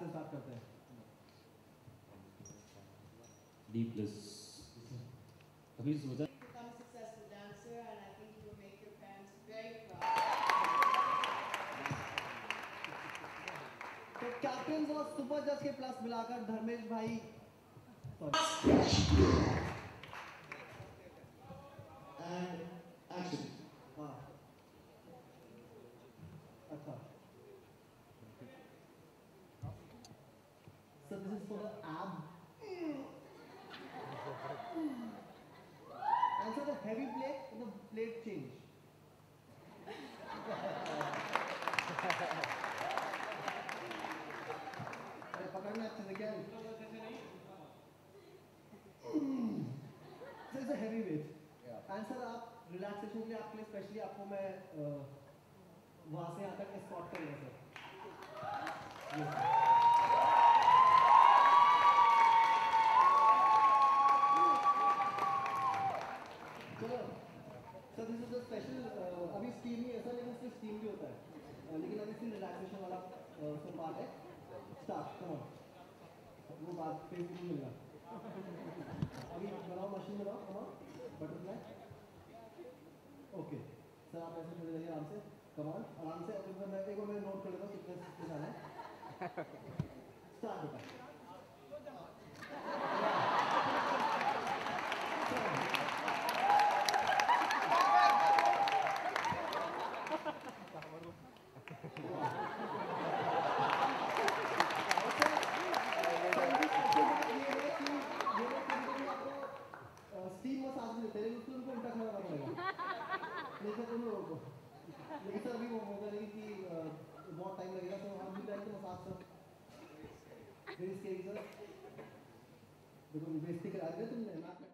से स्टार्ट करते हैं। डी प्लस अभी कैप्टन तो और सुपर जज के प्लस मिलाकर धर्मेश भाई for the ab. And so the heavy plate, the plate change. अरे पकड़ना अच्छे से क्या heavy weight. And आप रिलैक्सेशन के लिए आपके लिए स्पेशली आपको मैं वहाँ से यहाँ एस्कॉर्ट करूँगा सर चलो sir this is a special अभी स्टीम ही ऐसा लेकिन सिर्फ़ स्टीम भी होता है। लेकिन अभी सिर्फ़ रिलैक्सेशन वाला सर पार्ट है। स्टार्ट कम ऑन वो बात पे भी मिलना अभी बनाओ मशीन बनाओ come on butterfly okay sir आप ऐसे थोड़ी देर आराम से कम ऑन आराम से एक बार मैं नोट कर लेता हूँ कितने जाना है। स्टार्ट होता है। पड़ेगा तुम लोगों को। लेकिन सर अभी वो होगा लेकिन कि बहुत टाइम लगेगा तो हम भी जाएँगे ना साथ सर फिर इसके सर देखो, बेइज्जती करा दिया तुमने में